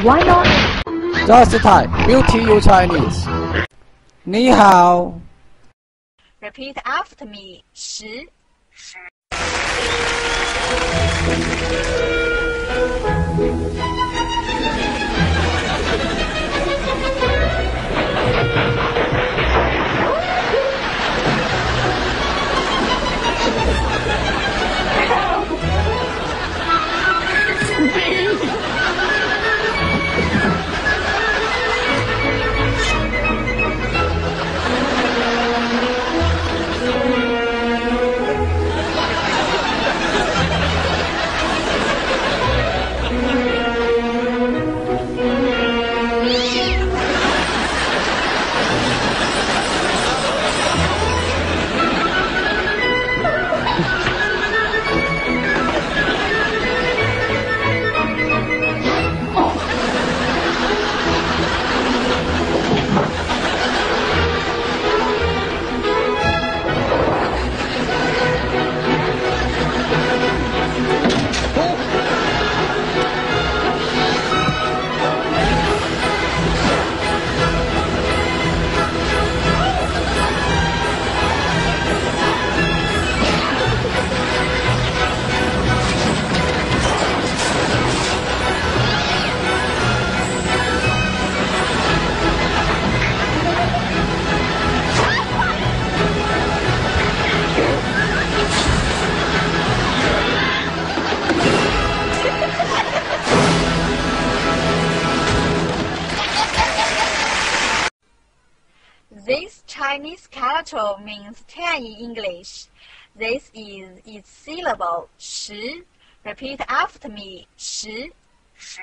speak Chinese. Why not? Just Thai, beauty you Chinese. 你好， Repeat after me. 十 This Chinese character means 10 in English. This is its syllable, 十. Repeat after me, 十.十.